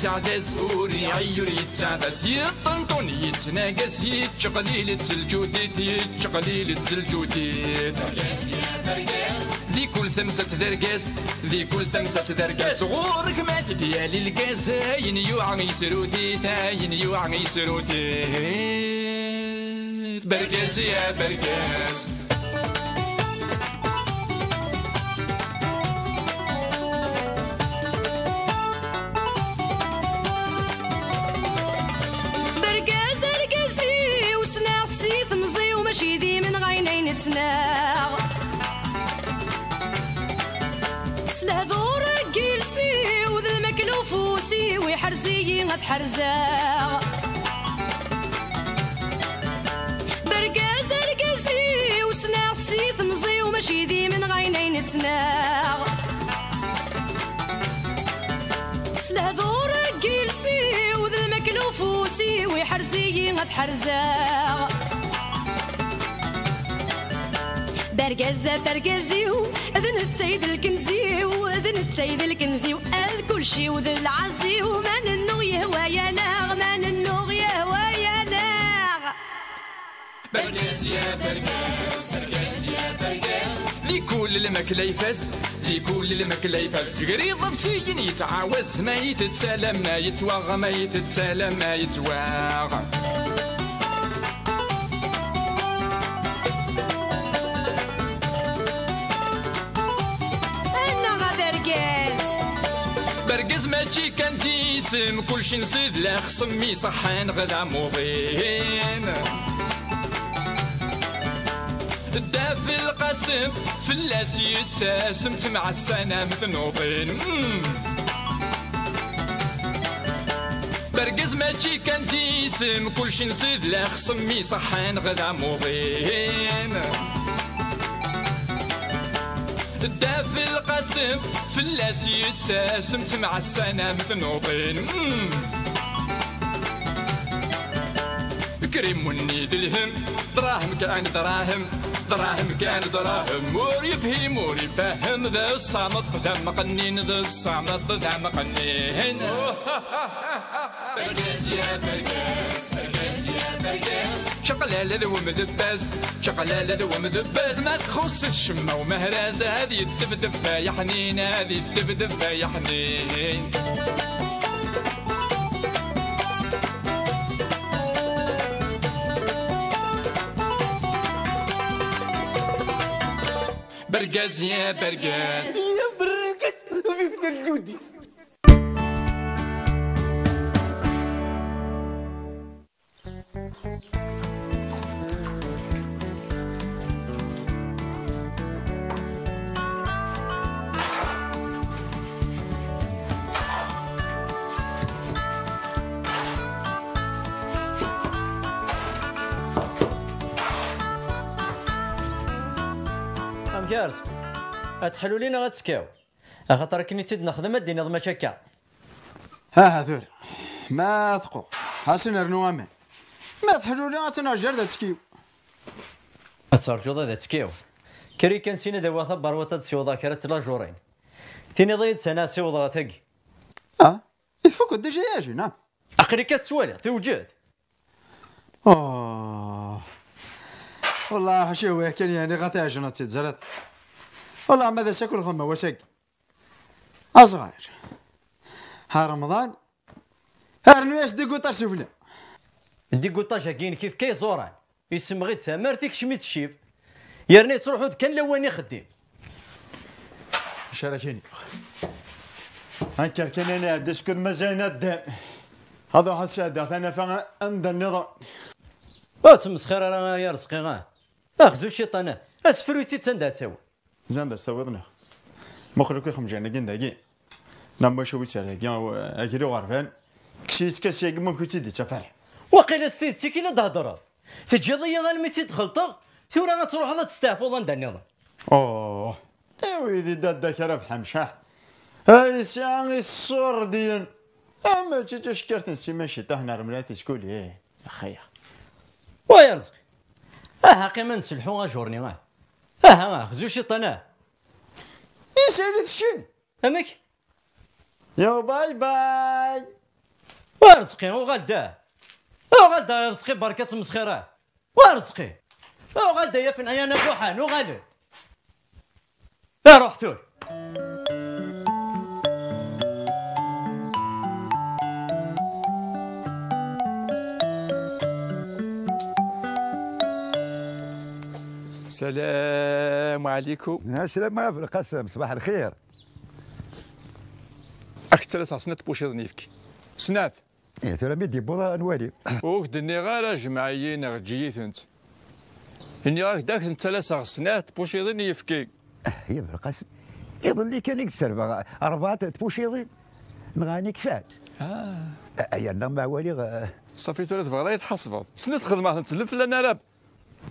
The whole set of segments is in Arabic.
يتعدس وري عيور يتعدس يطنطون يتناقس يتشقليل الجوديت يتشقليل الجوديت ذي كل ثمسة درقاس ذي كل ثمسة درقاس غورك ما تديالي القاس هاين يوعى يسرودي هاين يوعى يسرودي برقاس يا برقاس. غينين تناغ سلهذور جيلسي وذا المكلوف وسي ويحرزي غتحرزاغ برقاز رقازي وسناغ سي ثمزي وماشي ذي من غينين تناغ سلهذور جيلسي وذا المكلوف وسي ويحرزي غتحرزاغ برقزة برقزيو اذن التسيد الكنزيو اذن التسيد الكنزيو اذ كل شي وذا العزيو ما ننو يهوى يا ناغ ما ننو يهوى يا ناغ. برقاس يا برقاس برقاس يا برقاس ذي كل المكلا يفاس ذي كل المكلا يفاس. قريض بسيين يتعاوز ما يتتسالم ما يتواغ ما يتتسالم ما يتواغ. ماشي كان ديسم كل شي نزيد لا خصمي صحان غدا موضين داف القاسم فلاس يتاسم مع السنة مثنوطين مم. برقز ماشي كان ديسم كل شي نزيد لا خصمي صحان غدا موضين داف القاسم فلاس يتاسم مع السنة مثنوطين مم. كريم ونيد الهم دراهم كان دراهم دراهم كان دراهم. مور يفهم مور يفهم ذا الصامت ذا مقنين ذا الصامت ذا مقنين. برقاس يا برقاس شقلالة ذو مدباز شقلالة ذو مدباز ما تخص الشمة ومهراز. هذه الدبدب يا حنين. هذه الدبدب يا حنين. برقاز يا برقاز. يا برقص في فتر جودي. كارس اتحلوا لينا غتسكاو. خاطر كني تيد نخدم الدين ضما شكا ها ها ثور ما ثقو. حسن رنو أمان. ما تحلوا لي غاسنا جرد تسكيو أتسرجو ذا تسكاو كري كان سينا دوا ثبر وتا سيوضا كرت لا جورين. تيني ضيد سنة سيوضا تقي آه ديجا ياجي نعم. أقري كتسوالي توجد أوه. والله حشي هو كان يعني غاتي عجنة تتزرد والله ماذا ساكل خمة وساق أصغر. ها رمضان. ها رنواش دي قوطة سفلى دي قطاجة كاين كيف كي زوران يسم غير ثمر تكشميت الشيب يرني تروحو كان لواني يخدم شاركيني. هنكر كان أنا ديسكود مزاينة الدم. هذا واحد سادة أنا فانا عند النظام أو تمسخير راه يا رزقي غاه اخزو الشيطان اسفرويتي تندا تاو زين دا استوضنا مخلوك يخم جانا جين داقي. نعم شو بيصير كي أكيد غرفان كشيس كشي ما كنت دي تفرح وقيلا ستيتي كي لا تهضر تجي ضيا متي تخلطغ ثورا غتروح لا تستعفض عند النظام أوه. ايوي ذي داد داك راه بحمشح هاي ساعة الصور ديال أما تشكرت نسي ماشي تهنا رملاتي تقول إيه اخيا ويا رزقي آه قيمة نسلحو جورني آه. آه آه خزو الشيطان آه يسالي الشين أمك يو باي باي. وارزقي وغدا وغدا رزقي بركة مسخرة. وارزقي. وغدا يا أنا بوحان وغالد لا روح ثور. السلام عليكم. السلام في القسم صباح الخير. أكثر سنات بوشيض نيفكي سنات إيه ترى ميدي بوضا نوالي. وكدني غير جمعيين غجيت أنت. إني غاك داك أنت لا سنات بوشيض نيفكي هي في القسم يظل لي كان يكسر أربعة تبوشيضين نغاني كفات. آه. أي أنا ما والي صافي تولد بغدا يتحصفض سنات خدمة تلف لنا راب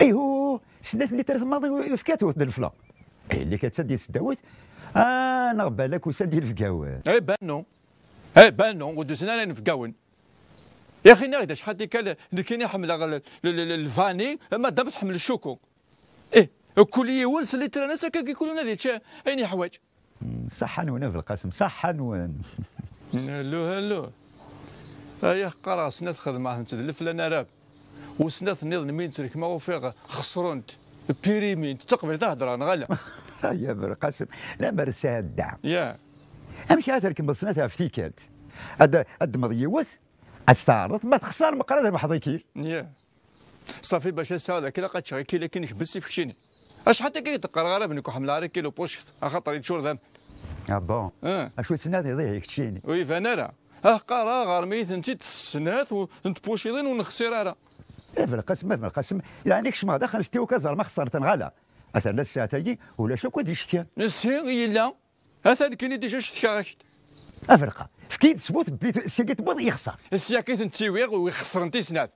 ايهو سنات اللي ترث ماضي فكات وث الفلا. اي اللي كتسدي سداوت آه نغبالك وسدي الفكاوات اي بانو اي بانو ودوزنا لنا نفقاون يا أخي ناقد شحال ديك كاين يحمل الفاني ما دام تحمل الشوكو. إيه كل يونس اللي ترى ناس هكا كيقولوا لنا ذي أين حوايج؟ صح نون في القسم صح نون هلو هلو. هيا قرا سنات خدمة تدلف لنا راب. وسنات نيض مين ترك ما هو فيها خسرونت بيريمين تقبل تهدر أنا غلا هيا في القسم لا مرسى الدعم يا. أمشي هذا كم بصناتها افتيكات هذا هاد مضيوث أستعرض ما تخسر مقرد بحضيكي يا. صافي باش نساو كي لقيت شغل كي لكن بس فكشيني أش حتى كي تقرأ غير بنكو حمل على كيلو بوشت. خاطر يتشور ذم آه بون. آه. اشو سنات يضيع يكشيني. وي فانا لا أه قرأ غير ميت انت تسنات وانت بوشيضين ونخسر راه إيه في القسم؟ ما في القسم؟ يعني كش ما دخل ستيو كزر ما خسرت غلا مثلا الساعة ولا شو كنت يشتكي نسي لا هذا كاين ديجا شتكا غاكت أفرقة. فكيد سبوت بيت سيكيت بود يخسر. السياكيت نتيويغ ويخسر انت سنات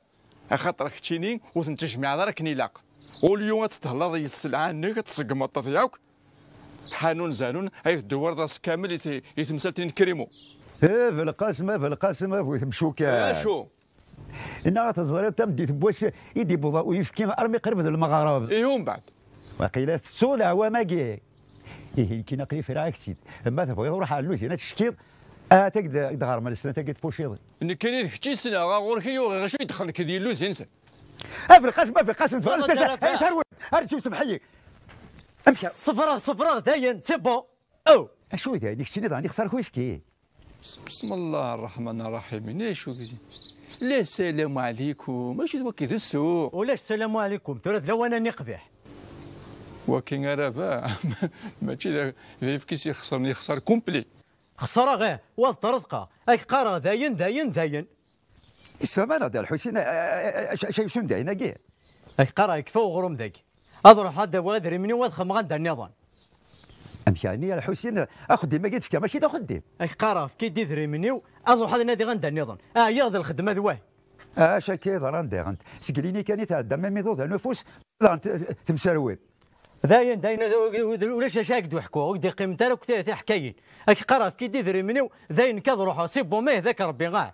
خاطر كتشيني وتنتجمع دارك نيلاق واليوم تتهلا ذي السلعه انك تسقم الطف ياك حانون زانون هاي الدوار راس كامل يت- يتمثل كريمو إيه في القسم في القسم في مشوكه شو إنها تزغر تم دي تبوس يدي بوضا ويفكي أرمي قرب المغارب يوم بعد. وقيل سولا هو ما جي إيه كي نقي في راكسيد ما تبغي روح على اللوزي تشكيض آه تقدر دغار من السنة تقدر بوشيض إن كاين كتشي سنه غور كيو غير شو يدخل كدي اللوز ينسى آه في القسم في القسم في والله القسم. درك. هاي تروي سمحية امشي صفرة صفرة داين سي بون. أو. شو ذا ديك السنة ضاني خسر خويا فكي بسم الله الرحمن الرحيم كذي لا السلام عليكم ماشي وكي ذا السوق ولاش السلام عليكم ترى لو أنا نقبح وكين راه ماشي ذا ذا كيس يخسرني يخسر كومبلي خسارة غير وسط رزقة اك قرا داين داين داين اسفهم أنا دا الحسين شايف شنو داينا كي اك قرا يكفى وغرم ذاك اضرب هذا وادري مني وادخل غدا النظام امشاني الحسين اخذ ديما قلت فيك ماشي اك قرا في كي ديثري مني أضرب هذا نادي غدا النظام آه ياض الخدمة ذواه اش كي ضران ديغنت سكليني كان يتعدى ما ميضوض نفوس تمسروين داين داين ولاش شاك يحكوا ودي قيمة تاعك كتا حكاين اك قرا في كي ديثري مني داين كذا روح سي بون ما ذاك ربي غاه.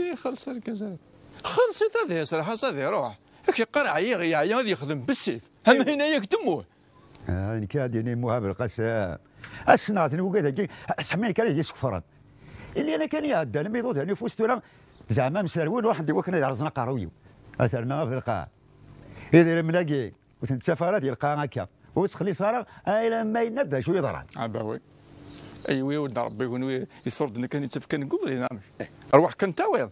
إي خلص الكزال خلصت هذه صراحة هذه روح. هيك قرع عيا غادي يخدم بالسيف. هم هنا ياك دموه هاني كاديني موهاب القسام. الوقت كي سحمين كان يجي سكفران اللي أنا كان يعدى لما يضوض يعني فوس تورا زعما مسروين واحد وكنا يعرضنا قرويو اثرنا في القاع. إذا ملاقي وتنتسافر ديال القاع هكا وتخلي صار أي لما ينبدا شو يضران عباوي ايوي ولد ربي يكون يصرد انك كان يتفكر نقول نعم أروح كان تعويض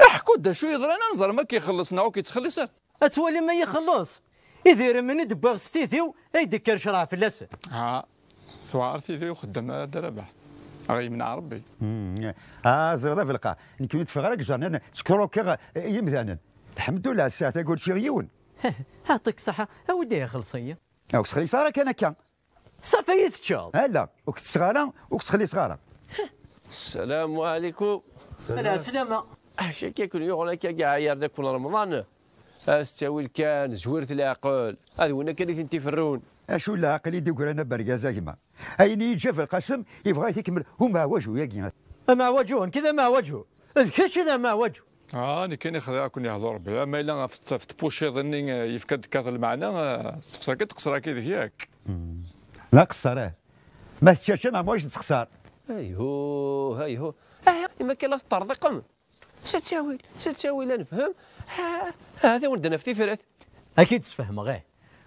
احكوا دا شو يضرنا نظر ما كيخلصنا وكيتخلص أتولي ما يخلص. يدير من دباغ ستيثيو يدكر شرع في اللسه ها ثوارتي ذي وخدم دربح أغي من ربي آه زغدا في القاع. كنت في غيرك جرنا سكرو كي يمثانا الحمد لله الساعة تقول شي غيون. يعطيك صحة. أودي يا خلصية أو تخلي صار كان هكا. صافي يتشاط هلا وكنت صغارة وكتخلي صغارة. السلام عليكم. لا سلامة احشا كيكون يغلى داك كل رمضان. أستوي الكان زويرة العقل. هذا وين كان تنتفرون أشو لا عقلي دي قرانا برقازا كما أين يجي في القسم يبغى يكمل. هما وجهه يا مع وجهه؟ كذا مع وجهه. كاش كذا مع وجهه. آه أنا كان يخدع كون يهضر بها. ما إلا في في تبوشي ظني يفكد كاث المعنى تقصر كي تقصر كي ياك لا قصره ما تشاش أنا واش تخسر أيهو أيهو. آه ما كان لا تطرطقم ستاويل ستاويل نفهم. ها- هذا ولدنا في تفرات أكيد تفهم غير.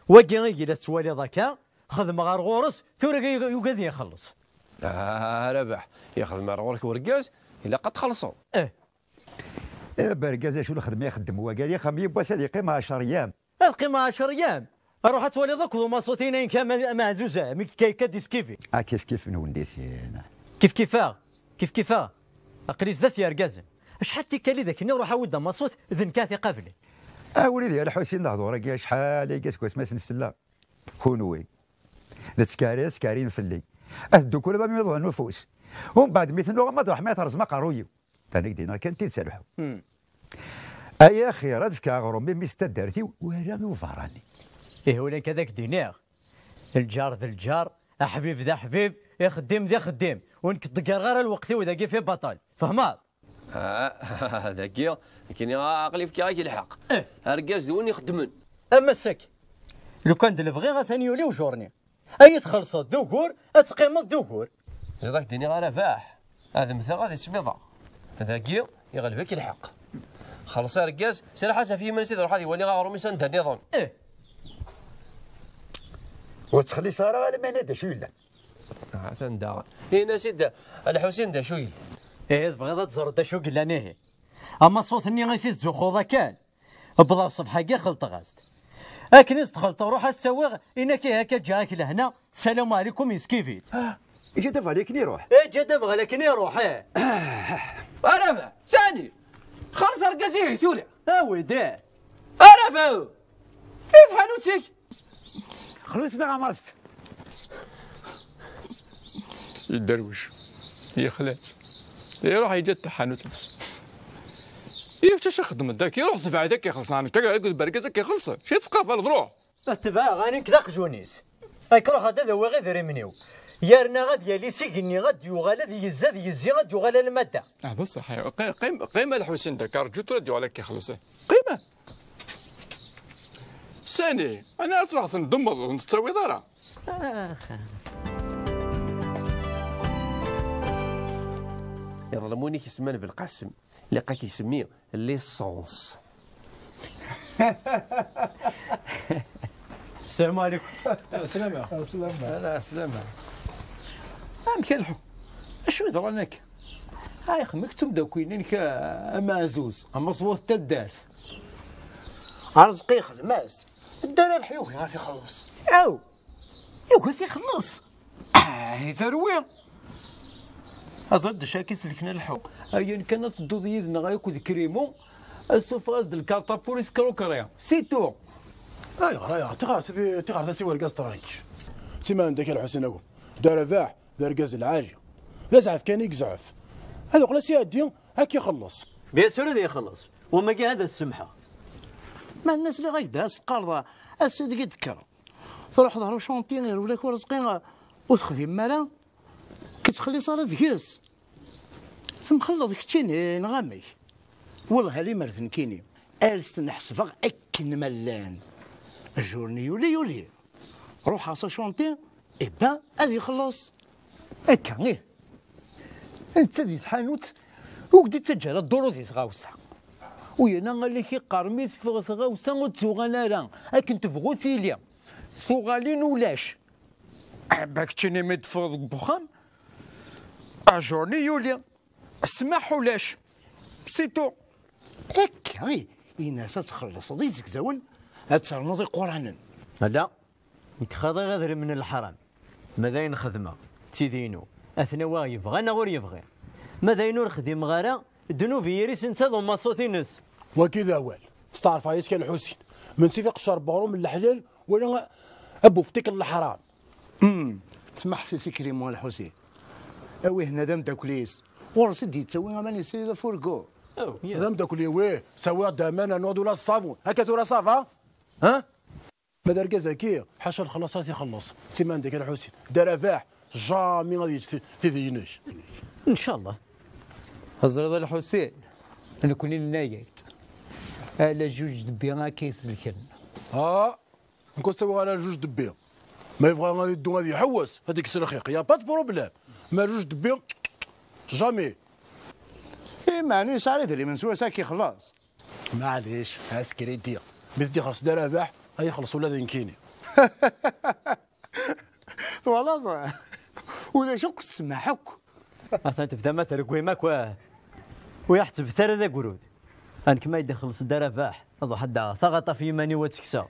واقي غير لا توالي ذاك خدم غار غورس ثورة يوقد يخلص. آه ربح ياخذ مع غورك ورقاز إلا قد خلصوا. آه إيه، بركاز شو الخدمة؟ يخدم. هو قال لي خمي بواس هذه قيمه 10 أيام. القيمة 10 أيام. أروح توالي ذاك وما صوتين كان مع زوزة. مي كي كديس كيفي. آه كيف كيف نولدي سينا كيف كيفا كيف كيفا اقلي زات يا رقازن شحال تيكالي ذاك؟ نروح أود ما صوت ذن كاثي قبلي آه وليدي على حسين نهضر راه شحال يقاس كواس ما سنسلا كونوي. ذا سكاري سكارين فلي اهدو كل ما يضوى النفوس. ومن بعد مثل ما تروح ما ترزم قرويو تانيك دينا كان تنسلحو اي أخي راه فكا غرومي مستدرتي ورامي وفراني إيه ولا كذاك دينار الجار ذا الجار حبيب ذا حبيب يخدم ذا خدم وانك تقر غير الوقت وذا في بطل. فهمات آه ذاكي كاين عقلي في كاكي الحق. إيه. رقاز دوني يخدمن. أما سك لو كان دلفغي غثاني يولي وجورني أي تخلص الدوكور أتقيم الدوكور هذاك ديني غير فاح هذا مثل غادي سميضة ذاكي يغلبك الحق. خلص يا رقاز سير حاسة في من سيد روح هذه ولي غارو ميسان دني ظن إيه. وتخلي صار على ما نادى شو لا عفان دا هنا سيد الحسين دا شوي إيه تبغي تزور دا شو قلا نهي أما صوت إني غيسيت زوخو ذا كان. بلا صبح كي خلط غازت. أكن استخلط روح استوي انك هكا جاك لهنا. السلام عليكم يسكيفيت إيش دفع عليك نروح إيه جا دبغى لكن يروح إيه. عرفه ثاني. خلص رقازيه ثورة اوي ده عرفه كيف حانوتك خلصنا عمرت يدروش يخلات يروح يجد تحانوت بس يفتش يخدم داك يروح دفع داك يخلص. أنا تقعد يقول بركزك يخلص شي تسقف روح اتباع غاني كذاك جونيس اكره هذا هو غير ذري يارنا غاد يلي سيكني غاد يوغال ذي يزاد يزي غاد يوغال المادة. هذا صحيح. قي- قيمة الحسين داك رجو تردي عليك يخلص قيمة. ثاني أنا اطلع نضمض ونستوي دارا يظلموني كيسمان بالقسم لقى كيسميه ليسونس. السلام عليكم. سلامة. لا سلامة. أم كالحو أشو يضرى لك هاي خمك تم داكوينين كا زوز أما صوت تدارس رزقي خدماس الدار الحيوك غادي يخلص. أو يوك يخلص آه ثروي أزرد شاكي سلكنا الحوق أيا كانت تدو يدنا غايكو ذكريمو السوف غاز دل كارتا بوليس كروكريا سيتو اي غرايا تغار سيدي تغار تسوي القاز ترانك تما عندك الحسن أقول دار فاح دار قاز العالية لا زعف كان يقزعف هذا قلا سيادي هاك يخلص. بيان سور هذا يخلص. وما كي هذا السمحة. ما الناس اللي غايك داس قرضة السيد يذكر. تروح ظهروا شونتينير ولا كو رزقين وتخدم مالا كتخلي صار ذكيس ثم خلط كتيني غامي والله لي مرثن كيني ألست نحسفغ أكن ملان. الجورني يولي يولي. روح عصا شونتي إبا هذي خلص. هكا إيه. أنت دي تحانوت وكدي تجرى الدورو دي تغاوسة. ويانا غالي كي قرميت فغ ثغاوسا وتزوغانا راه أكن تفغو ثيليا. ثوغالين ولاش. باك تشيني ميد فوق بوخام؟ أجورني يوليا اسمح ولاش سيتو. هكا إي الناس تخلص ضي زكزاون هترنضي قرآنا. لا يكخاضي غادر من الحرام. ماذا نخدمه تيدينو. اثنا وا يبغى أنا غير يبغي. ماذا ينور خديم غارة الذنوب يريس انت ذو ما صوتي نس وكذا وال هايس كان الحسين. من سيفيق الشرب بغرو من الحلال ولا أبو فتك الحرام. امم سمح سي كريم الحسين. اوي هنا دام داكليس ورسد يتسوي ماني سيدا فوركو. هذا اللي ويه سوا دامانا نوض ولا الصابون هكا تورا صافا ها؟ ماذا ركا زكي حاشا الخلاصات يخلص تما عندك الحسين دار فاح جامي غادي تذينش إن شاء الله. هزر الحسين أنا كوني نايت. على جوج دبيا كيس الكن ها؟ نكون تسوي على جوج دبيه ما يبغى غادي يدو غادي يحوس. هذيك السرخيق يا با بروبليم. ما جوج دبي جامي اي معني سعري دري من سوا ساكي خلاص. معليش عسكري دير. بدي خلص دار رباح يخلص ولا ذنكيني والله ولا شو كنت تسمع حك. مثلا تبدا ما ترقوي ماك واه. ويحتب ثار ذا قرود. أنك ما يدخل صدر فاح أضو حدا ثغط في ماني وتكسا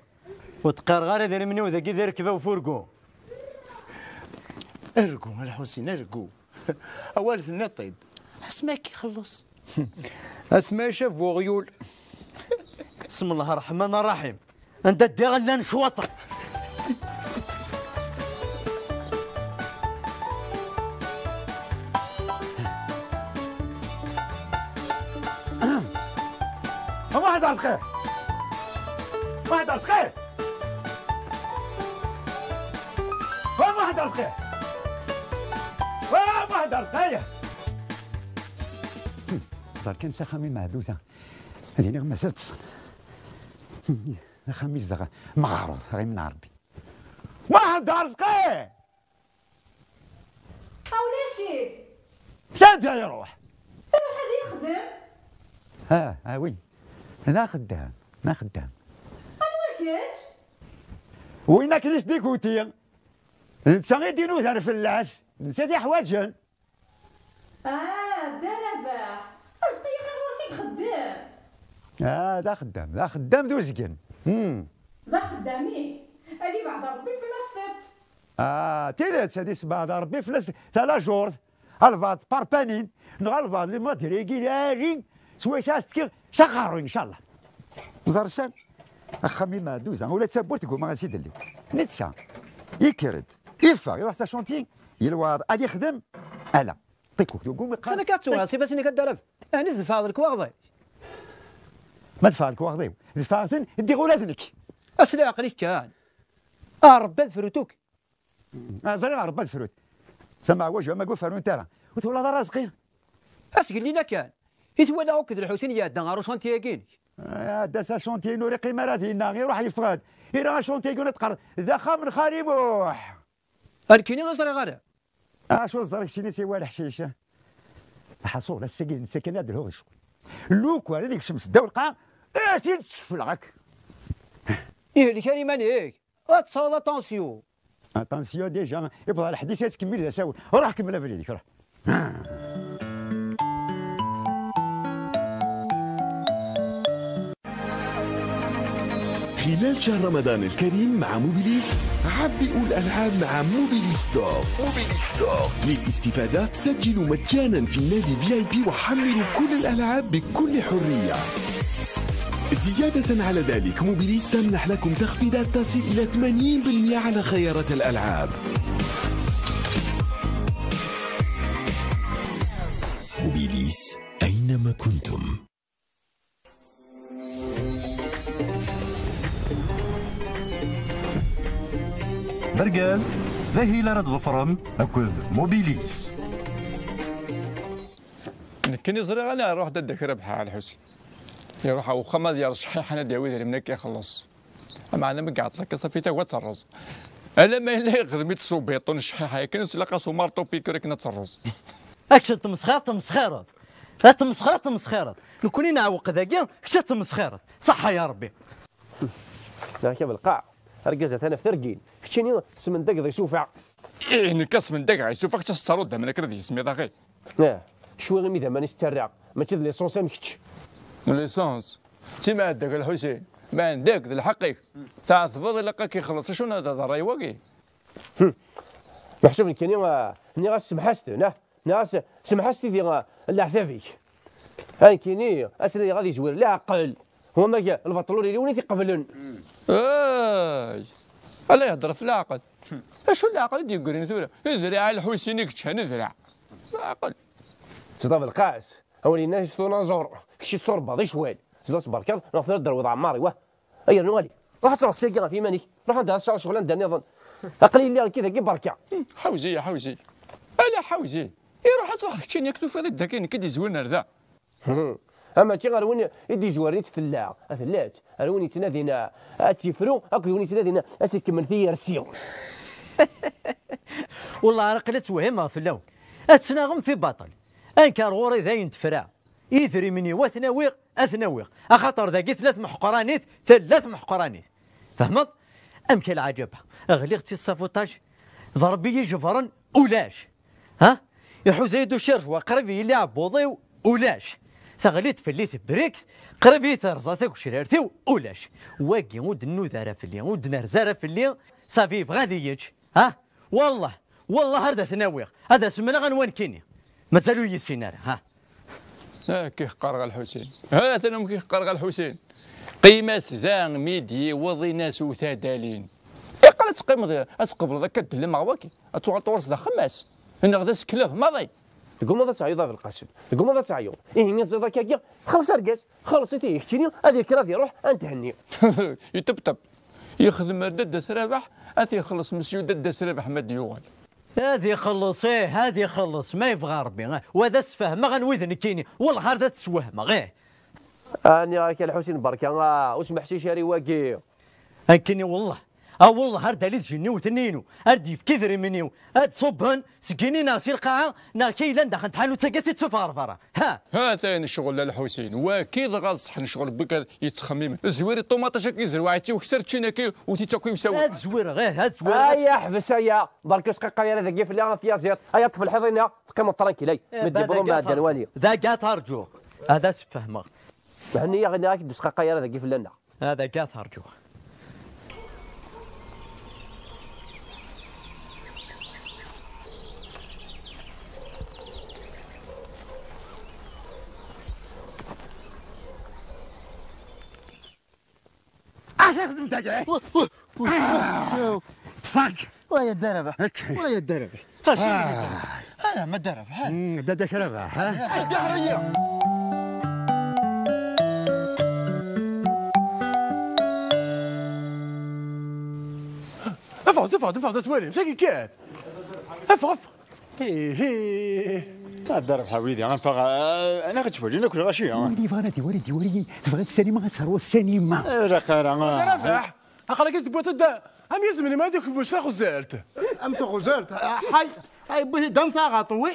وتقار غير ذا مني وذا كي ذا ركبه وفرقو. ارقو الحسين ارقو. اول ثني طيب. حس ما كي خلص. أسماء شاف وغيول بسم الله الرحمن الرحيم. أنت دي غلا نشوطك واحد على الخير. واحد على الخير. واحد على الخير؟ واحد على الخير صار كان سخامي معدوزة هذه نغمة مسات خميس دغا مغارض غير من عربي. واحد على الخير حولاشي ساد يروح روح. هذا يخدم؟ ها ها وين أنا خدام ما خدام أنا ما وينك ليش ديكوتي انت غير دينو على فلاش. نسيتي حوايجن آه رباح رزقي غير خدام آه دا خدام دا خدام دوزكن امم ذا خدامي هذه بعد ربي في آه تيلات هادي سبعة دا ربي فلاس تالا جورد. الفات باربانين نغالفا لي ما دريكي لارين سوي شاستكي شخارو إن شاء الله. زرشان اخامي ما دوزا ولا تسابور تقول ما غنسيد اللي نتسا. يكرد. يفا يروح سا شونتي. يلوار ادي يخدم ألا. طيكوك تقول سنة كاتسوها سي بس اني كدرب أنا دفع لك واغضي ما دفع لك واخذيو دفعتن دي غولاتنك اسلي عقلي كان. ربي فروتوك. زري ربا الفروت سمع وجه ما قول فرون ترى. وتولى دار رزقي أسقل لينا كان. يتولى عكد الحسين يا دان غارو شانتياكين يا داسا شونتي نوري قيمة دينا. غير روح يفقد. إلا شونتي يقول تقر ذا خامن خاربوح أركيني غزري غادا اشو الزرق؟ شيني سوى الحشيشه حصول السكين سكن هذا هو الشغل لوك على ديك الشمس الدولقة. اتي تشفلعك. إيه اللي كان يمانيك اتصال اتونسيون اتونسيون ديجا. يبغى الحديث تكمل ذا ساول روح كملها في يديك روح. خلال شهر رمضان الكريم مع موبيليس عبئوا الألعاب مع موبيليس ستور. موبيليس ستور. للاستفادة سجلوا مجانا في النادي VIP وحملوا كل الألعاب بكل حرية. زيادة على ذلك موبيليس تمنح لكم تخفيضات تصل إلى 80% على خيارات الألعاب. موبيليس أينما كنتم. برقاز ذهي لرد ظفرم أكذ موبيليس كني صغير أنا أروح دد ربحة على الحسين يروح أو خمس يا صحيح أنا داوي منك يخلص. أما أنا مقعد لك صفيته وترز أنا ما يلا يغرمي تصوبيطون الشحيحة. يكن سلاقه سومار توبي كريك نترز اكشن تمسخير تمسخيرات لا تمسخيرات لو كوني نعوق ذاكيا كش تمسخيرات صحة يا ربي. ذاك بالقاع رقزت أنا في ثرقين. كشيني سمن دق ذي سوفع إيه نكس من دقع يشوفك تسترد من كردي اسمي ذا غير. آه شوي غير ميدا ماني سترع ما تشد لي سونس مكتش ليسونس تيما عندك الحسين ما عندك ذي الحقيق تاع تفضل لقاك يخلص شنو هذا ذا راي واقي محسوب كاني ني غاس سمحستي نه. ناس سمحستي في العفافي هاي كيني اسري غادي يزور لا عقل هو ما جا البطلوري اللي وليتي قبلن اي الله يهضر في العقل اشو العقل اللي يقولين ثورة ذرع الحسين يكتشان ذرع العقل صدام القاس اللي الناس يسطونا زور كشي تصور بعضي شوال زدو تبركض ناخذ الدروض عماري واه. اي نوالي. راح تروح سيقرا في ماني راح ندير شغل ندير نظن اقلي اللي كذا كي بركة. حوزي يا حوزي. ألا حوزي. يروح تروح كتشين ياكلو في هذاك داكين كي يزولنا ذا اما تي غير وين يدي زواري تفلاع افلات غير وين يتنادينا. تيفرو اكو وين يتنادينا. أسي كمل في رسيو. والله راه قلت وهمها في الأول. اتسناغم في باطل. انكر غوري ذاين تفرع يثري مني وثناويغ أثناويغ. أخاطر ذاكي ثلاث محقرانيث ثلاث محقرانيث. فهمت؟ أم كي العجبة. غليغتي السافوتاج ضربي جبرا ولاش ها؟ يحو زيدو شرج وقرب يلعب بوضي ولاش ثغليت فليت بريكس قرب يثرزاتك وشرارتي ولاش واقي ود نوذارة في اللي ود في اللي صافي غادي يج ها؟ والله والله هذا ثناويغ. هذا سمنا غنوان كيني. مازالو يسينار ها؟ آه كيف قرغ الحسين. هذا نم كيف قرغ الحسين. قيمة ذان ميدي وضي ناس وثادالين يقال تقيم تقبل ذاك الدلم غواكي. اتورس ذا خماس. أنا غدا سكلاف ماضي. تقول ماذا تعيط في القاسم تقول ماذا تعيط إيه نزل ذاك كي خلص أرقص. خلص انت يكتني. هذه كرا يروح انت هني يتبتب. يخدم دد سرابح. اثي يخلص مسيو دد سرابح ما ديوغل هذه خلص إيه هذه خلص. ما يبغى ربي. وهذا السفه ما غنوذن كيني. والله هذا تسوهم غيه اني راك الحسين بركه آه، واسمح شي شاري واقي. هكني والله. آه والله هرد علي تجني وثنينو في كثر منيو هاد صبهن سكيني ناسي القاعة نا كيلان داخل تحالو تسقتي تسفار فرا ها ها. ثاني الشغل الحسين. وأكيد غالصح نشغل بك يتخمم. زويري الطوماطه شكي زرواعتي وكسر تشيناكي وتيتاكو يساوي هاد زوير غير هاد زوير هيا حبس هيا برك سقيقه يا ذاك في اللي فيها زيت هيا طفل حضينا كما ترانكيلي مدي بروم بعد الوالي. ذا قات ارجو هذا سفهم هني غادي راك دسقيقه يا ذاك في اللي هذا قات ارجو اش خدمت كاع تفك ويا الدربة. ويا الدربة. أنا ما الدربة دادك ربع ها؟ الدهرية افعد افعد افعد توالي مساكي كان افع افع هي هي. الدرب حبيبي أنا فغ أنا غتولي ناكل غاشي وليدي ولدي ولدي ولدي تبغى السينما غتسهر السينما. لا قارا رابح أخرى قلت بوت الدا أم يزمني ما ديك بوش تاخذ زالت أم غزالت حي هاي بوهي دم ثاغا طوي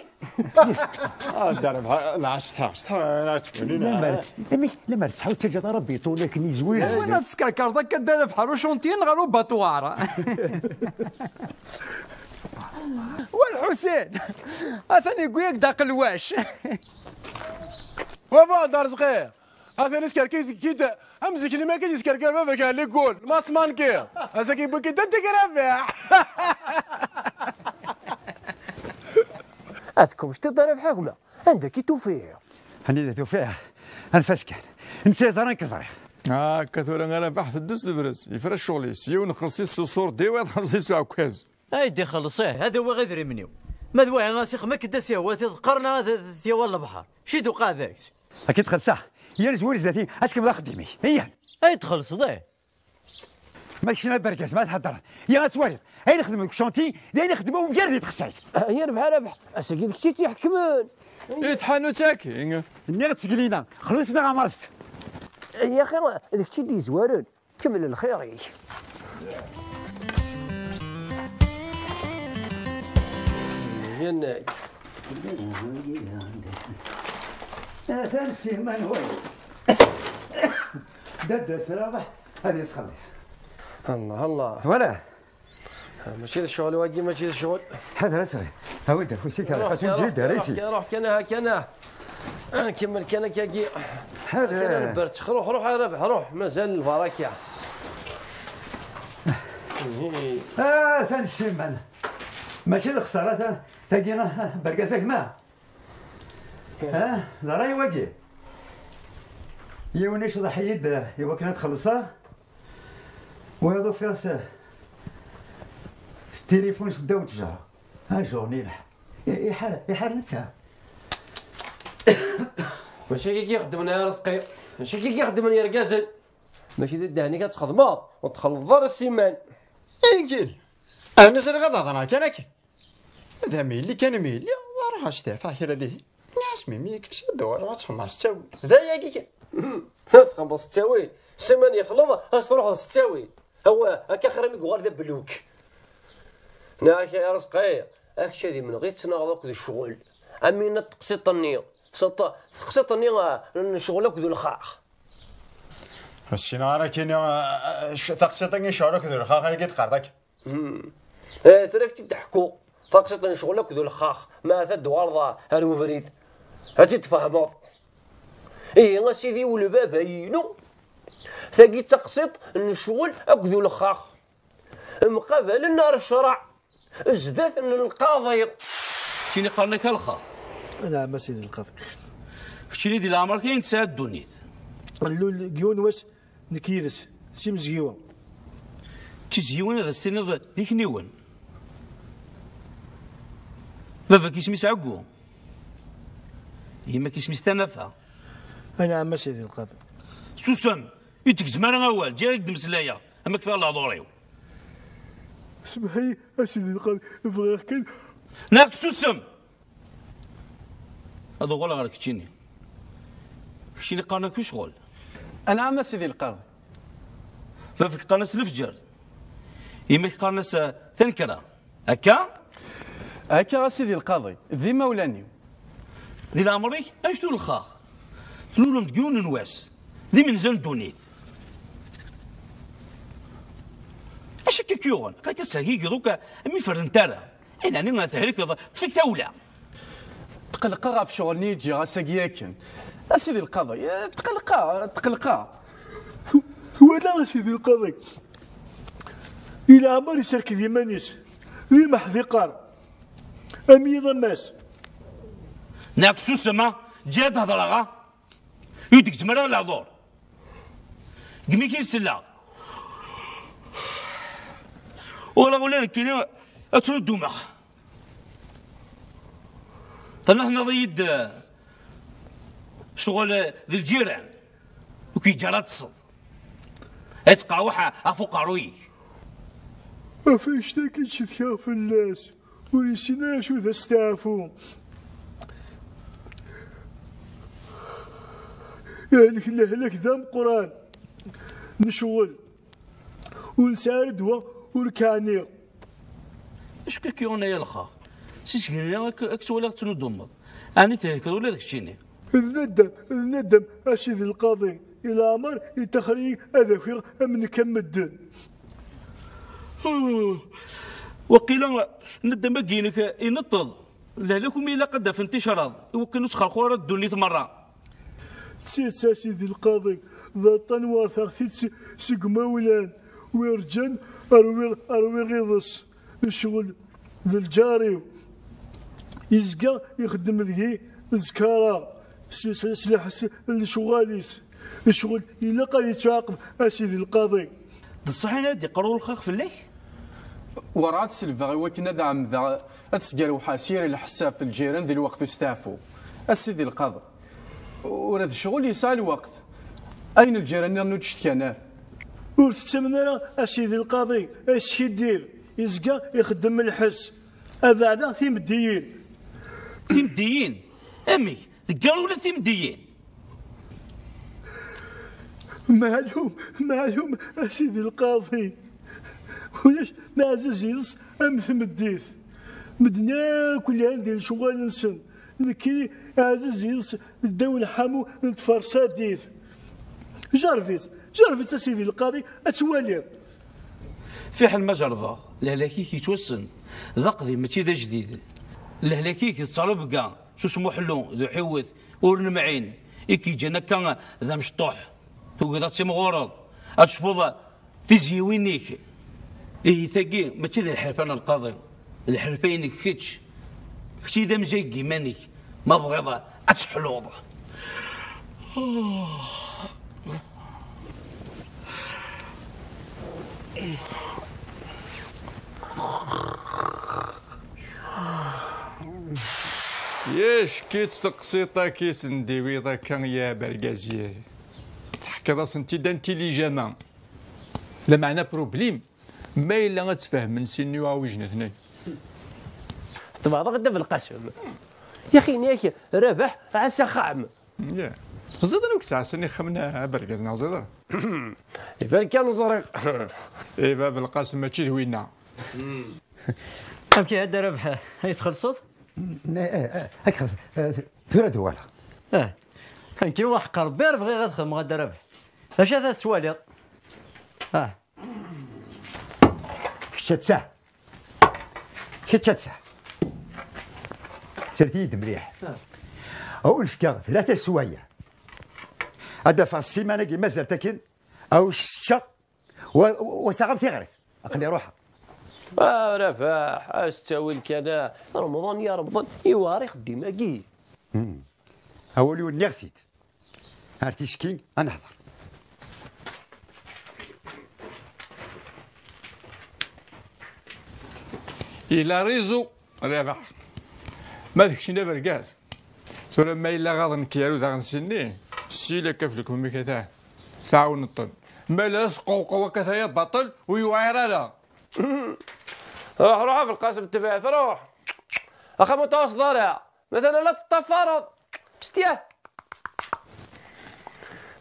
الدرب لا عشت عشت أنا تولي لا مرت. أمي لا مرت. تحاول تلقى ربي طولك ني زوين وأنا تسكركر ذاك الداله بحال شونتين غير باطوار والحسين أثني يقول لك داق الواش وابا دار صغير هذا نسكر كي كي أمزك اللي ما كي يسكر كي بابا كان اللي يقول ما تسمان كي هذا كي بكي دنت رافع اذكم شتي ضرب حكمه عندك توفيه هني انفاش كان. نسي زران كزري آه كثر أنا بحث الدس الفرس يفرش شغلي. سيو نخلصي الصور ديوان خلصي سو عكاز ايدي خلصيه هذا هو غير منيو ما ذوي غاسيخ ما كدا سيوا تذكرنا ثيوا البحر شي دوقا ذاكس؟ أكيد خلصاه يا زوين زاتي اش كيف خدمي. هي أي تخلص ضيه ماكش ما بركاز ما تهضر يا سوالف اي نخدم كشونتي داي نخدمو مقرد تخسعي هي ربح. ربح اسكي داك الشيء تيحكمن يتحانو تاكي ني غتسقلينا خلصنا غمرت يا أخي داك الشيء اللي زوارن كمل الخير يا يناك ثاني سيمان هو. دد سرابح هذه يسخلص الله الله. ولا ماشي الشغل واجي ماشي الشغل. هذا رسل هو دار فوسيك هذا خاصو جلد ريسي روح كنا كنا نكمل كنا كاكي هذا. البرت روح روح يا ربح روح. مازال الفراكيا آه ثاني سيمان ماشي الخسارة تاقينا برقاسك ما ها؟ ضراي واقي يونيش ضحيد يوا كنا تخلصه؟ وهذا فيها التليفون سداو تجرى ها جورني لح يحال يحال نتا ماشي كي كيخدمنا يا رزقي. ماشي كي كيخدمنا يا رقازل ماشي دي الدهني كتخدمات. وتخلص دار السيمان. انجيل أنا سري غدا كان كي هذا ميلي كان ميلي الله راح اشتافع كي هذه ناس ميمي كش دور راس خمس تسوي ذا يا كي ناس تخلص تساوي السيمان يخلص اش تروح تساوي هو هكا خرمي قوار ذا بلوك ناك يا رزقي اك شادي من غير تناغض اكد الشغل امين تقسيط النية سطا تقسيط النية الشغل اكد الخاخ السينا راه كاين آه، تقسيط شعرك ذو الخاخ اللي آه تراك تضحكوا تقسيط الشغل اكد الخاخ. ما ثد ورضا هالو بريد هاتي تفهمض إيه سيدي والباب ينو ثقي تقسيط الشغل اكد الخاخ. مقابل النار الشرع. ازدث ان القاضي. شيني قال لك الخا نعم سيدي القاضي. شيني دي الأمر كاين تساعد دونيت اللول جيون واس نكيدس. سيم زيوا تزيون هذا السنة ذيك نيون. بابا كيسمي سعقو يما كيسمي ستنفا نعم سيدي القاضي سوسم يتك زمان اول جاي يقدم سلايا اما كفايه الله دوريو سمحي اسيدي القاضي بغي كان ناك سوسم هذا غول غير كتشيني كتشيني قانا كي شغل أنا عم سيدي القاضي ففك قناس الفجر يمك قناس تنكرة هكا هكا سيدي القاضي ذي مولاني. ذي الامري اش تقول الخاخ؟ تقول لهم تقول نواس. ذي من زن دونيت. اش هكا كيوغن؟ قال كتساكي دوكا مي فرنتارا أنا أنا تهلك تفك تاولا تقلقا في شغل نيجي غاساكي ياكن. اسيدي القاضي تقلقا تقلقا. ولا سيدي القاضي. إلى عمر يسرك ذي مانيس ذي محذقار أمي ضماس ناكسو سما؟ جاد هضرغا يدك زمرا لا دور؟ قمي كي سلا. ولا ولا كينا أتردو ما طلع حنا ضيد شغل ذي الجيران. وكي جرات تصد أتقاوح أفوق رويك. أفاش تاكل تخاف الناس؟ وريسيناش وذا استعفوا يعني لهلك ذا قران نشغل ونسار دوا وركعني اش كيونا يا الخا سيش كنا إكس ولا تنضمض اني تهلك ولا داك الشيء ندم ندم اشيد القاضي إلى أمر يتخري هذا في من كم الدن وقيل ندم كينك ينطل لا لكم إلا قد في انتشار. وكان نسخة أخرى الدنيا مرة. سيد سيدي القاضي ذا طنوار ثاغتيت سقماولان ويرجن أروي أروي غيظس الشغل ذا الجاري. يزقى يخدم ذي زكارة سلاح الشغاليس. الشغل إلا قد يتعاقب أسيدي القاضي. بصح أنا دي قروا الخاخ في ورات سلفا وكنا ذا عم ذا أتسقر وحاسير الحساب في الجيران ذي الوقت يستعفوا أسيدي القاضي ورد الشغل يسعى الوقت أين الجيران نرنو تشتكينا ور تتمنى أسيدي القاضي. اش يدير؟ يزقى يخدم الحس. هذا عدا تيمديين تيمديين أمي تقال ولا تيمديين معلوم معلوم أسيدي القاضي. ولاش ما عزيز يلص أمث مديث مدنا كل عندي شغال نسن نكي عزيز يلص الدولة حامو نتفرسا ديث جرفيت جرفيت أسيدي القاضي أتوالي في حال ما جرضا لهلاكيك يتوسن ذا قديم ماشي ذا جديد لهلاكيك يتصرف كاع شو سمو حلو ذو حوث ورن معين إكي جانا كان ذا مشطوح توقي ذا تيمغورض أتشبوض تزيوينيك إيه ثقي ماشي ذا الحرفان القاضي. الحرفين كتش كتي ذا مجاقي مانيك ما بغيضة أتحلوض ياش كيت تقسيطا كيس نديوي كان يا برقازيه تحكي راس أنت دا انتيليجامون لا معنى بروبليم. ما الا غتفهم من سينيو عوجنا اثنين طبعا غدا بالقسم يا أخي نياك ربح عسى خام يا زيد أنا كنت عساني خمنا برقازنا زيد يبان كان زريق ايوا بالقاسم ماشي ذوينا كي هاد ربح هي تخلصوض هاك خلاص ثورة دوالا آه كان كي واحد ربي راه بغي غتخدم غدا ربح اش هذا تواليض آه تسع سرت يد مليح أو الفكا ثلاثة سوايع. هذا في السيمانة كي مازال تاكن أو الشا وساغم تغرث أقني روحها آه رفاح لك أنا رمضان يا رمضان. يواري خديماكي أولي وني غثيت عرفتي شكين نحضر إلا ريزو رابح ما ذاك دابا ركاز ثم ما إلا غاض كيالو ذا غنسني سيلا كفلك ومي كثاه تعاون الطن. ما لا سقوق وكثايا بطل ويوعر لا. روح روح في القاسم التبعث روح اخا راه مثلا لا تتفرض بستيه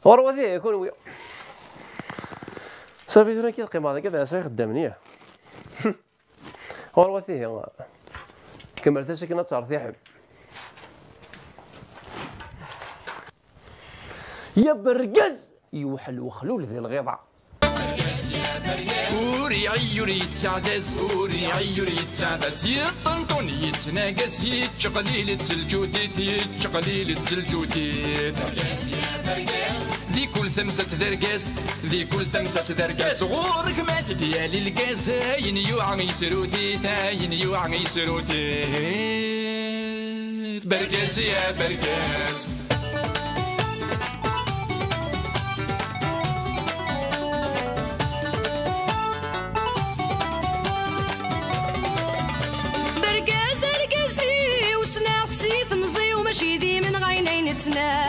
غروة ذي يكون ويا صافي ثنا كي هذا كذا ساي خدامني. غروة كملت سكنة تعرف حب يا برقز يوحل وخلول ذي الغيضة وري عيوري يتعدس وري عيوري يتعدس يطنطون يتناقس يتشقليل الجوديت يتشقليل الجوديت ذي كل ثمسة ذرقاس ذي كل ثمسة ذرقاس غورك ما تديالي القاس هاين يوعى يسرودي هاين يوعى يسرودي برقاس يا برقاس. برقاز رقازي وسناغ سيث مزي وماشي ذي من غينين تناغ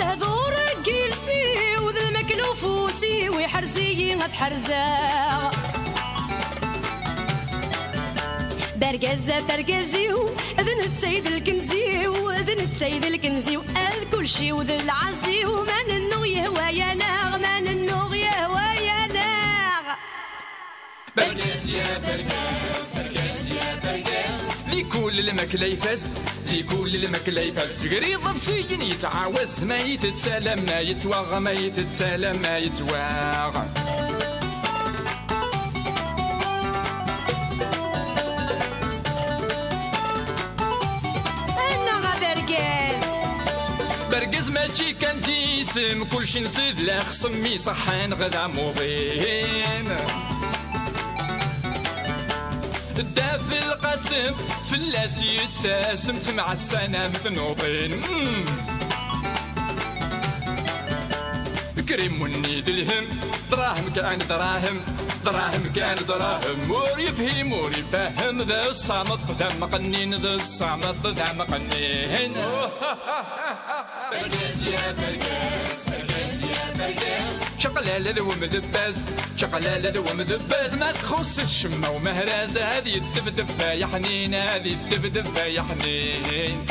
سلهذور جيلسي وذا المكلوفوسي ويحرزي غد حرزاغ برقاز برقازيو اذن التسيد الكنزي واذن التسيد الكنزي وأذ كل شي وذا العزي ومن النو يهوى يا ناغ من النو يهوى يا ناغ. برقاس يا برقاس برقاس يا برقاس لكل الماكلة يفاس لكل الماكلة يفاس قريض بسيين يتعاوز ما يتسالم ما يتواغ ما يتسالم ما يتواغ برقز ماشي كان تيسم كل شي نزيد لا خصمي صحان غدا موضين داف القسم فلاس يتسم. مع السنة مثنوطين كريم ونيد الهم. دراهم كان دراهم. دراهم كان دراهم. مور يفهم مور يفهم ذا الصامت ذا مقنين. ذا الصامت ذا مقنين. برقاس يا برقاس برقاس يا برقاس شقلال ذو مدباز شقلال ذو مدباز ما تخص الشمة ومهراز هذه الدبدبة يا حنين هذه الدبدبة يا حنين.